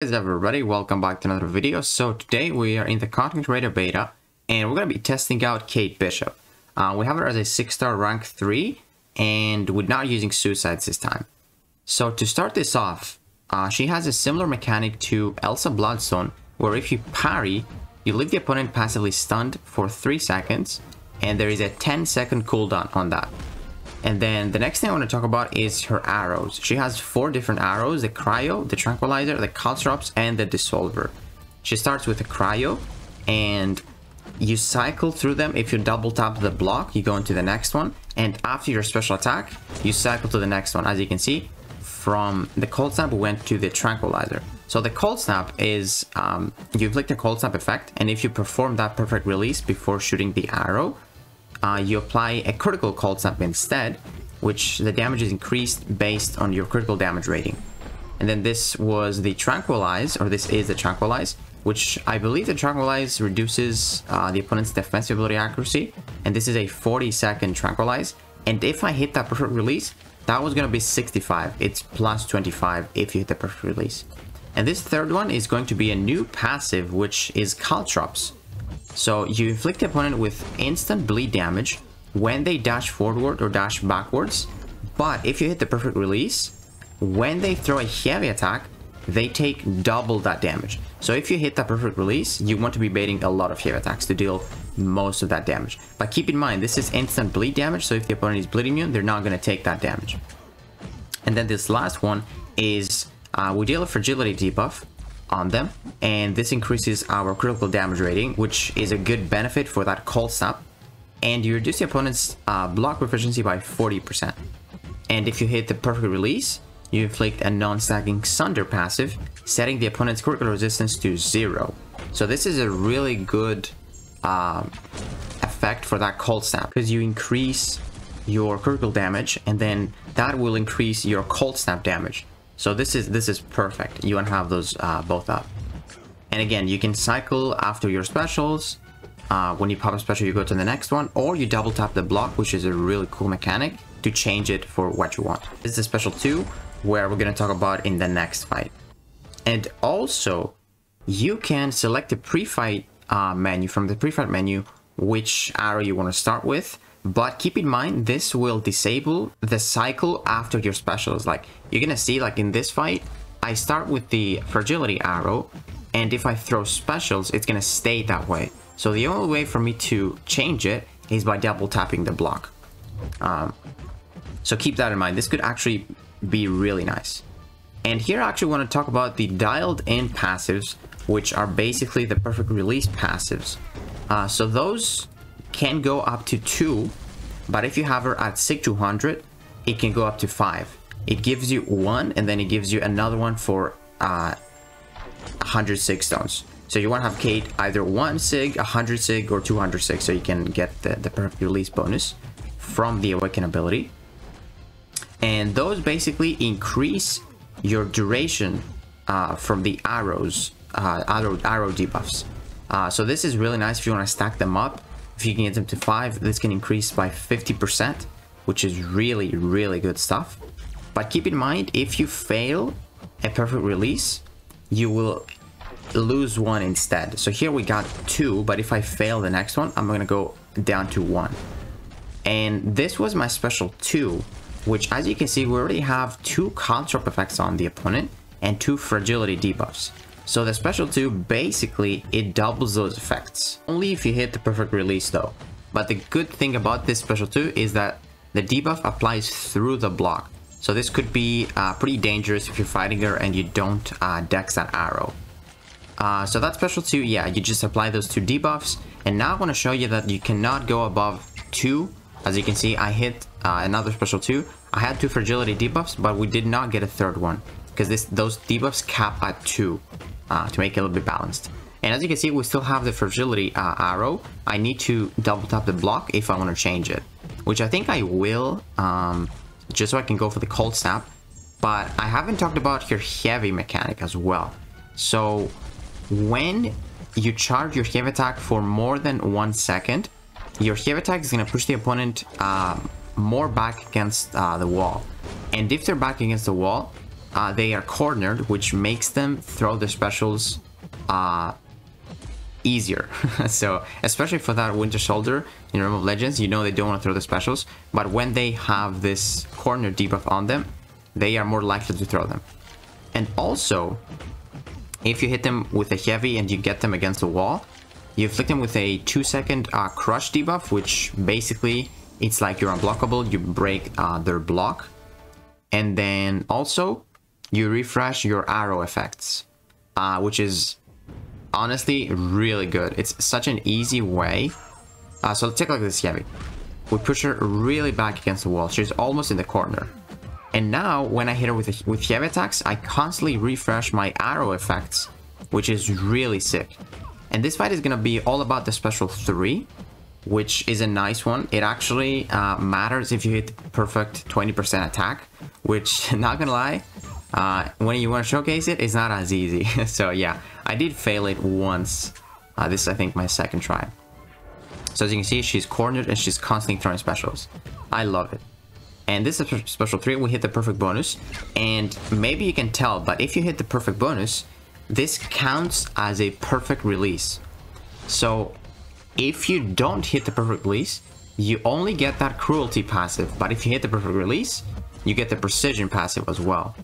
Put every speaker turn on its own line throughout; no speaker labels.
Hey everybody, welcome back to another video. So today we are in the content creator beta and we're going to be testing out Kate Bishop. Uh, we have her as a 6 star rank 3 and we're not using suicides this time. So to start this off, uh, she has a similar mechanic to Elsa Bloodstone where if you parry, you leave the opponent passively stunned for 3 seconds and there is a 10 second cooldown on that. And then the next thing I want to talk about is her arrows. She has four different arrows, the Cryo, the Tranquilizer, the Caltrops, and the Dissolver. She starts with the Cryo, and you cycle through them. If you double tap the block, you go into the next one. And after your special attack, you cycle to the next one. As you can see, from the Cold Snap, we went to the Tranquilizer. So the Cold Snap is, um, you inflict a Cold Snap effect, and if you perform that perfect release before shooting the arrow, uh, you apply a critical cold snap instead, which the damage is increased based on your critical damage rating. And then this was the Tranquilize, or this is the Tranquilize, which I believe the Tranquilize reduces uh, the opponent's defensive ability accuracy, and this is a 40 second Tranquilize. And if I hit that perfect release, that was going to be 65. It's plus 25 if you hit the perfect release. And this third one is going to be a new passive, which is Caltrops. So you inflict the opponent with instant bleed damage when they dash forward or dash backwards. But if you hit the perfect release, when they throw a heavy attack, they take double that damage. So if you hit that perfect release, you want to be baiting a lot of heavy attacks to deal most of that damage. But keep in mind, this is instant bleed damage, so if the opponent is bleed immune, they're not going to take that damage. And then this last one is uh, we deal a fragility debuff, on them. And this increases our critical damage rating which is a good benefit for that cold snap and you reduce the opponent's uh, block proficiency by 40% and if you hit the perfect release you inflict a non-stacking sunder passive setting the opponent's critical resistance to zero. So this is a really good uh, effect for that cold snap because you increase your critical damage and then that will increase your cold snap damage so this is this is perfect. You want to have those uh, both up. And again, you can cycle after your specials. Uh, when you pop a special, you go to the next one, or you double tap the block, which is a really cool mechanic to change it for what you want. This is a special two, where we're going to talk about in the next fight. And also, you can select the pre-fight uh, menu from the pre-fight menu, which arrow you want to start with, but keep in mind, this will disable the cycle after your specials. Like, you're gonna see, like in this fight, I start with the fragility arrow, and if I throw specials, it's gonna stay that way. So the only way for me to change it is by double tapping the block. Um, so keep that in mind. This could actually be really nice. And here I actually want to talk about the dialed in passives, which are basically the perfect release passives. Uh, so those can go up to 2, but if you have her at SIG 200, it can go up to 5. It gives you one, and then it gives you another one for uh, 100 SIG stones. So you want to have Kate either 1 SIG, 100 SIG, or 200 SIG, so you can get the, the perfect release bonus from the Awaken ability. And those basically increase your duration uh, from the arrows, uh, arrow, arrow debuffs. Uh, so this is really nice if you want to stack them up if you can get them to 5, this can increase by 50%, which is really, really good stuff. But keep in mind, if you fail a perfect release, you will lose one instead. So here we got 2, but if I fail the next one, I'm going to go down to 1. And this was my special 2, which as you can see, we already have 2 Caltrop effects on the opponent and 2 fragility debuffs. So the special 2, basically, it doubles those effects. Only if you hit the perfect release though. But the good thing about this special 2 is that the debuff applies through the block. So this could be uh, pretty dangerous if you're fighting her and you don't uh, dex that arrow. Uh, so that special 2, yeah, you just apply those two debuffs. And now I want to show you that you cannot go above 2. As you can see, I hit uh, another special 2. I had two fragility debuffs, but we did not get a third one. Because those debuffs cap at 2 uh, to make it a little bit balanced. And as you can see, we still have the fragility uh, arrow. I need to double tap the block if I want to change it, which I think I will, um, just so I can go for the cold snap. But I haven't talked about your heavy mechanic as well. So when you charge your heavy attack for more than one second, your heavy attack is going to push the opponent uh, more back against uh, the wall. And if they're back against the wall, uh, they are cornered, which makes them throw their specials uh, easier. so, especially for that Winter Soldier in Realm of Legends, you know they don't want to throw the specials, but when they have this corner debuff on them, they are more likely to throw them. And also, if you hit them with a heavy and you get them against the wall, you inflict them with a 2 second uh, crush debuff, which basically it's like you're unblockable, you break uh, their block. And then also, you refresh your arrow effects, uh, which is honestly really good. It's such an easy way. Uh, so let's take a look at this heavy. We push her really back against the wall. She's almost in the corner. And now when I hit her with, with heavy attacks, I constantly refresh my arrow effects, which is really sick. And this fight is going to be all about the special 3, which is a nice one. It actually uh, matters if you hit perfect 20% attack, which, not gonna lie, uh, when you want to showcase it, it's not as easy. so yeah, I did fail it once. Uh, this is, I think, my second try. So as you can see, she's cornered and she's constantly throwing specials. I love it. And this is special 3, we hit the perfect bonus. And maybe you can tell, but if you hit the perfect bonus, this counts as a perfect release. So if you don't hit the perfect release, you only get that cruelty passive. But if you hit the perfect release, you get the precision passive as well.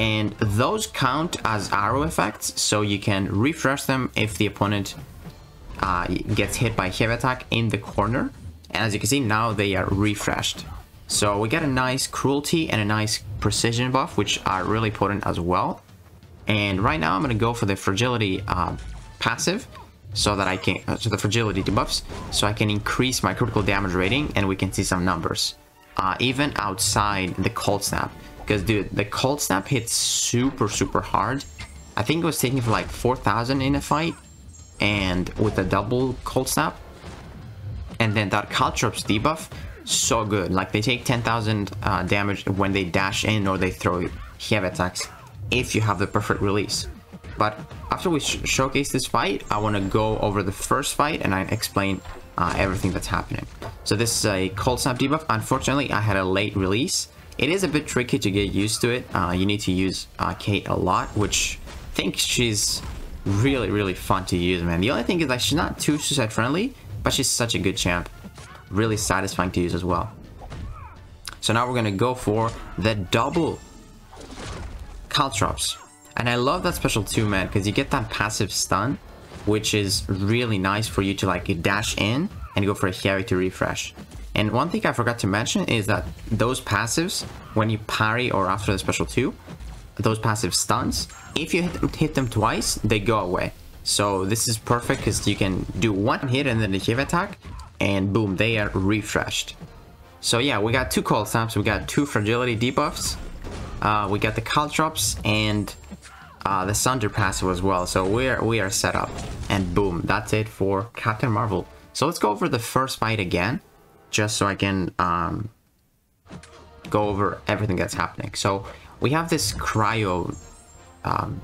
And those count as arrow effects, so you can refresh them if the opponent uh, gets hit by heavy attack in the corner. And as you can see, now they are refreshed. So we get a nice cruelty and a nice precision buff, which are really potent as well. And right now I'm going to go for the fragility uh, passive so that I can, uh, so the fragility debuffs, so I can increase my critical damage rating and we can see some numbers. Uh, even outside the cold snap. Because dude, the cold snap hits super, super hard. I think it was taking for like 4,000 in a fight. And with a double cold snap. And then that Caltrops debuff so good. Like they take 10,000 uh, damage when they dash in or they throw heavy attacks if you have the perfect release. But after we sh showcase this fight, I want to go over the first fight and I explain uh, everything that's happening. So this is a cold snap debuff. Unfortunately, I had a late release. It is a bit tricky to get used to it. Uh, you need to use uh, Kate a lot, which I think she's really, really fun to use, man. The only thing is like she's not too suicide friendly, but she's such a good champ really satisfying to use as well. So now we're gonna go for the double Caltrops. And I love that special 2 man because you get that passive stun, which is really nice for you to like dash in and go for a heavy to refresh. And one thing I forgot to mention is that those passives, when you parry or after the special 2, those passive stuns, if you hit, them twice, they go away. So this is perfect because you can do one hit and then the heavy attack, and boom, they are refreshed. So yeah, we got two cold snaps, we got two fragility debuffs, uh, we got the caltrops and uh, the Sunder passive as well. So we are we are set up, and boom, that's it for Captain Marvel. So let's go over the first fight again, just so I can um, go over everything that's happening. So we have this cryo um,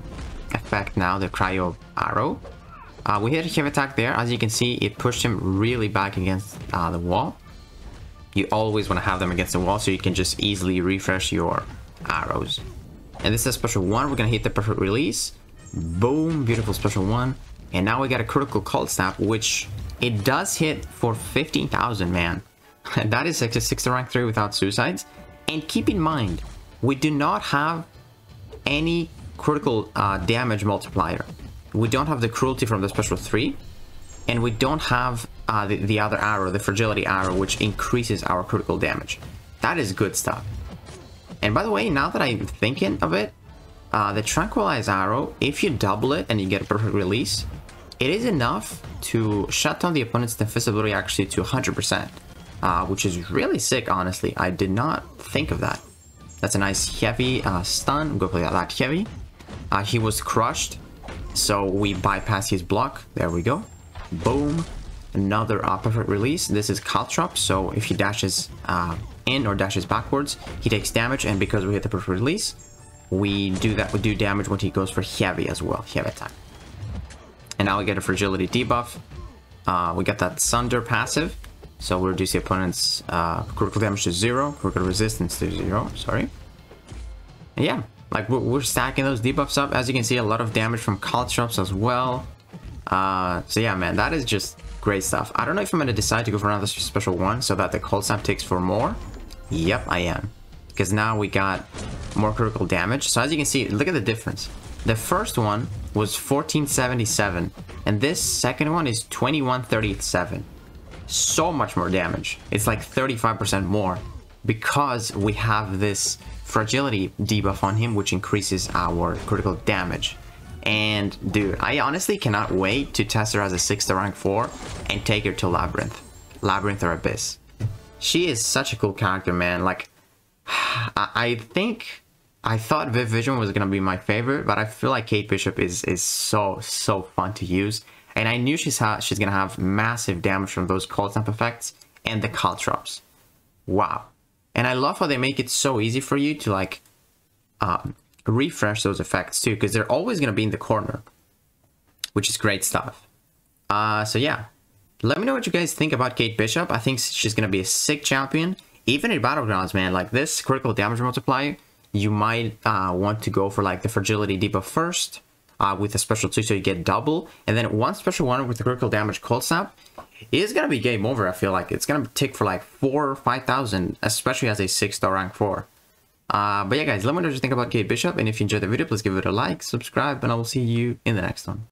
effect now, the cryo arrow. Uh, we hit a heavy attack there. As you can see, it pushed him really back against uh, the wall. You always want to have them against the wall so you can just easily refresh your arrows. And this is a special one. We're going to hit the perfect release. Boom, beautiful special one. And now we got a critical cold snap, which it does hit for 15,000, man. that is a 6 rank 3 without suicides. And keep in mind, we do not have any critical uh, damage multiplier we don't have the cruelty from the special 3 and we don't have uh, the, the other arrow, the fragility arrow, which increases our critical damage. That is good stuff. And by the way, now that I'm thinking of it, uh, the Tranquilize arrow, if you double it and you get a perfect release, it is enough to shut down the opponent's defensibility actually to 100%, uh, which is really sick, honestly. I did not think of that. That's a nice heavy uh, stun. Go play that heavy. Uh, he was crushed so we bypass his block. There we go. Boom. Another uh, perfect release. This is Caltrop, so if he dashes uh, in or dashes backwards, he takes damage, and because we hit the perfect release, we do that. We do damage when he goes for heavy as well, heavy attack. And now we get a fragility debuff. Uh, we get that Sunder passive, so we reduce the opponent's uh, critical damage to zero, critical resistance to zero. Sorry. And yeah, Like, we're, we're stacking those debuffs up. As you can see, a lot of damage from Caltrops as well. Uh, so yeah, man, that is just great stuff. I don't know if I'm going to decide to go for another special one so that the Cold Snap takes for more. Yep, I am. Because now we got more critical damage. So as you can see, look at the difference. The first one was 1477, and this second one is 2137. So much more damage. It's like 35% more because we have this fragility debuff on him, which increases our critical damage. And dude, I honestly cannot wait to test her as a 6th to rank 4 and take her to Labyrinth. Labyrinth or Abyss. She is such a cool character, man. Like, I think I thought Viv Vision was gonna be my favorite, but I feel like Kate Bishop is is so so fun to use, and I knew she's she's gonna have massive damage from those cold snap effects and the caltrops. Wow, and I love how they make it so easy for you to like um, refresh those effects too, because they're always gonna be in the corner, which is great stuff. Uh, so yeah, let me know what you guys think about Kate Bishop. I think she's gonna be a sick champion. Even in Battlegrounds, man, like this critical damage multiplier you might uh, want to go for like the fragility debuff first uh, with a special 2 so you get double. And then one special one with the critical damage cold snap is gonna be game over I feel like. It's gonna take for like 4 or 5,000 especially as a 6 star rank 4 uh, but yeah guys let me know what you think about Kate Bishop. And if you enjoyed the video please give it a like subscribe and I will see you in the next one